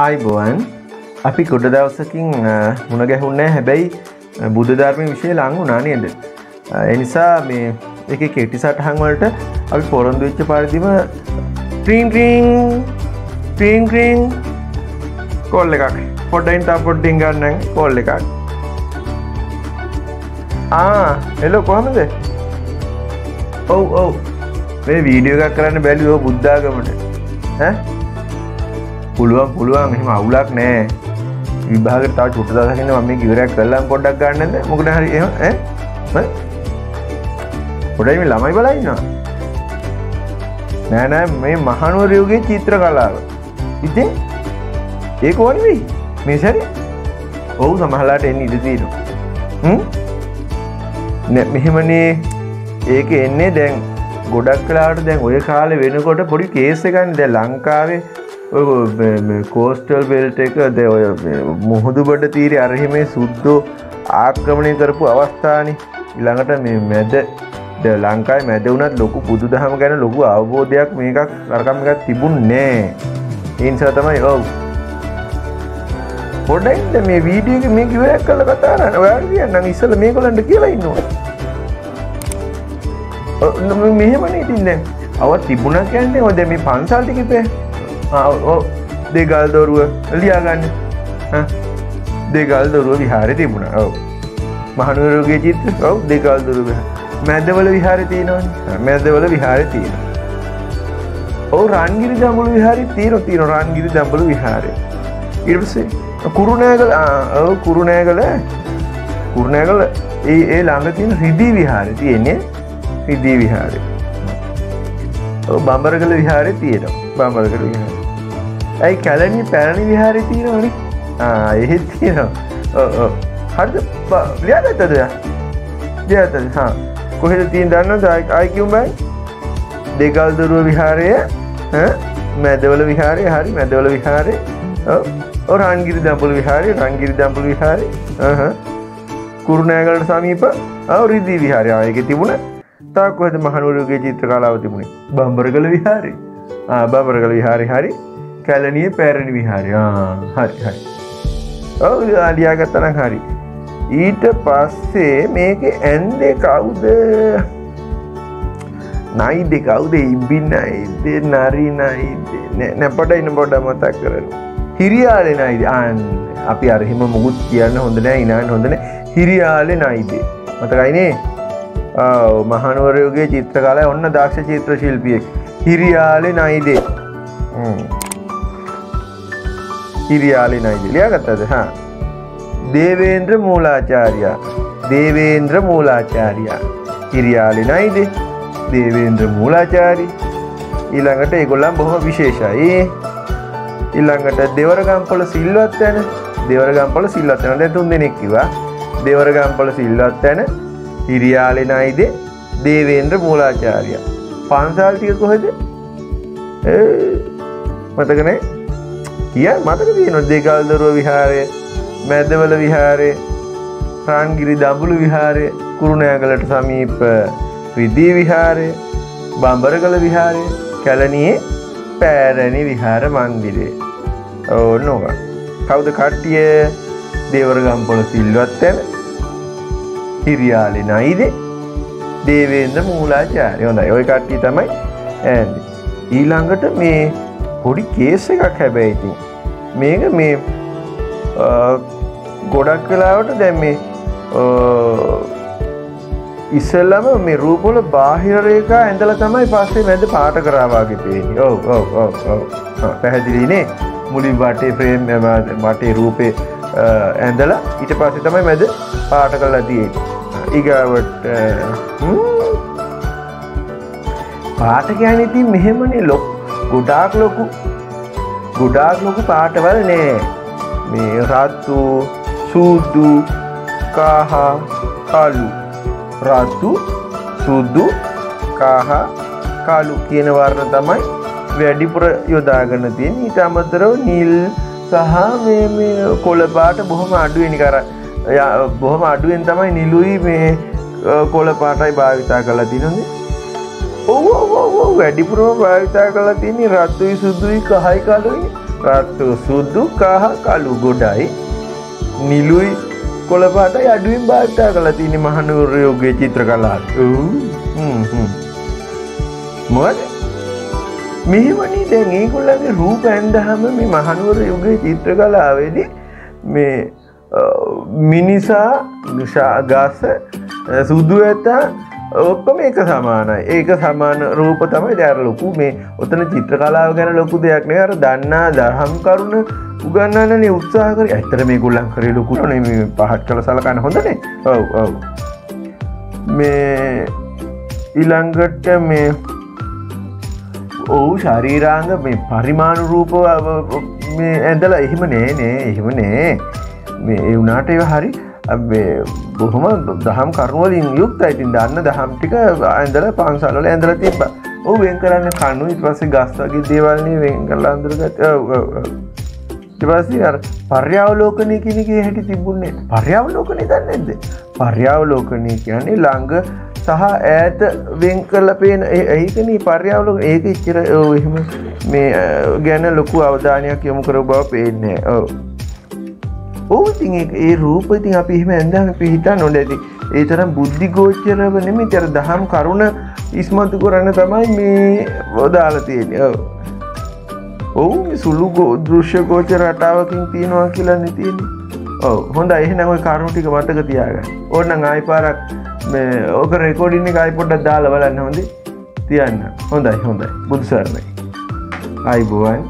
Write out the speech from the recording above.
ආයිබෝවන් අපි කොඩ දවසකින් මුණ ගැහුන්නෑ හැබැයි බුද්ධ ධර්මය විශය ලං වුනා නේද? එනිසා මේ එක කෙටි සටහන්වලට අපි පොරොන්දු වෙච්ච පරිදිම ට්‍රීන්ටීන් ට්‍රීන්ටීන් කොල්ල එකක්. පොඩ්ඩයින් තා පොඩ්ඩින් ගන්න කොල්ල එකක්. ආ එලෝ කොහමද? ඔව් ඔව්. මේ වීඩියෝ එකක් කරන්න බැලිෝ බුද්ධාගමට. පුළුවන් පුළුවන්. මෙහම අවුලක් නෑ. විභාග තාව චුට දසගෙන ම ගිවරයක් කරලම් පොඩ්ඩක් ගන්නද මොකද හරි පොඩයිම ළමයි බලයින්නවා නෑනෑ මේ මහනුවරයෝගේ චිත්‍ර කලාව ඉතින් ඒක ඕනවෙයි මේ සැරි? ඔවු සමහලාට එන්න ඉඩ තීරු මෙහෙමනේ. ඒක එන්නේ දැන් ගොඩක් කලාට දැන් ඔය කාලෙ වෙනකොට පොඩි කේසකන්න දැ ලංකාවේ කෝස්ටල් බෙල්ට එක ද ඔය මුහුදු බඩ තීරි අරහිමේ සුද්දෝ ආක්‍රමණය කරපු අවස්ථානි. ඉළඟට මේ මැද ලංකායි මැද වුනත් ලොකු පුදු දහම ගැන ලොකු අවබෝධයක් මේකක් රකමිකත් තිබුන් නෑ. ඒනිසා තමයි ඔව්. පොඩයින්ට මේ වීඩියක මේ කිවරයක් කල කතාරන්න ඔයාට කියන්න ඉස්සල මේ කොලන්ට කියලා ඉන්නවා. මෙහෙමන ඉතින්න අව තිබුණ කැන්නේ ඔද මේ පන්සල්ටිකිපේ Ah, oh, oh, දෙගල් දොරුව ලියාගන්න. දෙගල් දොරුව විහාර තිබුණ. ඔව. මහනුවරගේ චිත්‍ර ඔව දෙගල් දොරුව මැදවල විහාර තියනවන්. මැදවල විහාර තියෙන ඔව රන්ගිරි දම්බුළු විහාරි තීර තියන රන්ගිරි දම්බලු විහාරය ඉරසේ කුරුණෑගල ඔව කුරුණෑගල. කුරුණෑගල ඒ ඒ ළඟ තියෙන රිදී විහාර තියෙන්නේ. රිදී විහාරය බම්බරගල විහාරය තියෙනවා. බම්බරගල විහාර ඇයි කැලනි පැරණි විහාරය තියෙනවනි එහෙත් තියෙනවා. හරිද? ලියාගත්තද ලියතද හා. කොහෙද තියෙන් දන්න අයිකිවම් බයි දෙකල් දුරුව විහාරය මැදවල විහාරය හරි මැදවල විහාරය. රන්ගිරි දම්පුල විහාරය රංගිරි දම්පුල විහාරය. කුරුණෑගලට සමීප අවරිදී විහාරය. ආයක තිබුණ. තා කොහද මහනුවරගේ චිත්‍ර කාලාව තිබුණේ? බම්බරගල විහාරය බම්බරගල විහාරි හරි. කැලනිය පැරණි විහාරය. හරි හරි. ඔව අලියාගත්තනම් හරි. ඊට පස්සේ මේක ඇන්දේ කවුද? නයිද කවුද? ඉබින්න අයිද නරිනයිද නැපට ඉන්න බොඩ මතක් කරන හිරියාලෙ නයිද අන්න අපි අරහිම මුකුත් කියන්න හොඳනෑ ඉනාන් හොඳන හිරියාලෙ නයිදේ මතකයිනේ මහනුවරයෝගේ චිත්‍ර කාලය ඔන්න දක්ෂ චිත්‍ර ශිල්පියෙක්. හිරියාලෙ නයිදේ. හිරියාලි නයිද. ලියාගත්තද? හා. දේවේන්ද්‍ර මූලාචාරයා. දේවේන්ද්‍ර මූලාචාරයා. හිරියාලි නයිද. දේවේන්ද්‍ර මූලාචාරි ඊළඟට ඒගොල්ලම් බොහොම විශේෂයි. ඉල්ළඟට දෙවරගම්පොල සිල්වත් ඇන දෙවරගම්පොල සිල්වත් ඇන දැ තුන් දෙනෙක්කිවා දෙවරගම්පොල සිල්වත් ඇන හිරියාලි නයිද. දේවේන්ද්‍ර මූලාචාරයා. පන්සාල්ටික කොහෙද? මතකනේ කිය මතක තිය නො දෙකල්දරුව විහාරය මැදවල විහාරය රන්ගිරි දඹුළු විහාරය කුරුණෑගලට සමීප විදී විහාරය බම්බරගල විහාරය කැලනයේ පෑරණි විහාර මන්දිරේ ඕනෝක කවුද කට්ටිය? දේවරගම්පොල සිල්වත් ඇන හිරියාලි නයිද. දේවේන්ද මූලාචාරය. හොඳයි. ඔය කට්ටිය තමයි ඇ ඊළඟට මේ පොඩි කේස එකක් හැබැයිති මේක මේ ගොඩක් කලාවට දැම් මේ ඉස්සල්ලම මේ රූපොල බාහිරරේකා ඇඳල තමයි පස්සේ මැද පාට කරාවාගේ පේනි ඔව පැහැදිලිනේ මුලින් වටේ ප්‍රේම් මටේ රූපේ ඇඳලා ඊට පස්සේ තමයි මැද පාට කරලා තියෙන් ඉගාවට පාට ගැනඉතින් මෙහෙමනේ ලොක් ගොඩාක් ලොකු ගොඩාක් ලොකු පාටවල් නෑ. මේ රත්තු සූද්දු කාහ කලු රත්තු සුද්දු කාහ කාලු කියන වර්ණ තමයි වැඩිපුර යොදාගන්න තියෙන ඊට අමතරව නිල් සහ කොළපාට බොහොම අඩුවෙනි කර බොහොම අඩුවෙන් තමයි නිලුයි මේ කොළ පාටයි භාවිතා කලා තිනොදේ ඔව වැඩිපුරම භාවිතා කලා තියන්නේ රත්තුයි සුදුයි කහයි කාලුයි රත්තු සුද්දු කහ කළු ගොඩයි. නිලුයි කොළපාට අඩුවෙන් බාට්ටා කලා තින මහනුවරයෝගේ චිත්‍ර කලාට මොද මෙහෙමනි දැන් ඒකොල්ලගේ රූප ඇන්දහම මේ මහනුවර යුගගේ චිත්‍ර කලාවේදී මේ මිනිසා නිශාගාස සුදු ඇතා ඔක්කොම ඒක සමානයි. ඒක සමාන රූප තමයි දැර ලොකු මේ ඔතන චිත්‍ර කලාව ගැන ලොකු දෙයක් නෑ අර දන්නා දහම් කරුණ උගන්නන්නේ උත්සාහ කර. ඇතර මේ ගුල්ලන් කරේ ලොකුට නේ? පහත් කළ සලකන්න හොඳනේ ඔව් ඔව්. මේ ඊළඟට මේ ඔවු ශරීරාංග මේ පරිමාණු රූප ඇඳල එහෙම නෑ නෑ එහෙම නෑ. මේ එවුනාට ඒ හරි බොහොම දහම් කරුවලින් යුක්ත ඉතින් දන්න දහම්ටික ඇඳල පන්සල්ල ඇඳල තිබ ඕ වෙන් කරන්න කන්නු ඉත් පස්සේ ගස්වගේ දේවල්න්නේ වෙන් කරලා අඳුරගත පස්සේ අර පර්යාවලෝකනය කෙනෙක හැටි තිබුණේ පර්යාවලෝකනය දන්න ඇද පර්යාවලෝකනය කියන්නේ ළඟ සහ ඈත වෙන් කරල පේන ඒකන පර්යාවලු ඒක ඉච්චර එහෙම මේ ගැන ලොකු අවධානයක් යොමු කර බව පේන්නේ ඕ ඕති ඒ රූපතින් අපි එහෙම ඇඳම පිහිතා නොඩ ඇති ඒ තරම් බුද්ධි ගෝච්චරව නෙම තර දහම් කරුණ ඉස්මතු කරන්න තමයි මේ බෝදාල තියෙන ඔවු. සුළු ගෝ දෘශ්‍ය ගෝච රටාවකින් තියෙනවා කියලා නතියෙන ඔව හොඳ එහෙනම කරුණටික මතක තියාග ඕන්න ආයි පාරක් මේ ඕක රෙකෝඩින්න එකයි පොඩ්ඩක් දාලා බලන්න හොඳේ. තියන්න. හොඳයි හොඳයි. බුදුසරණයි අයිබුවන්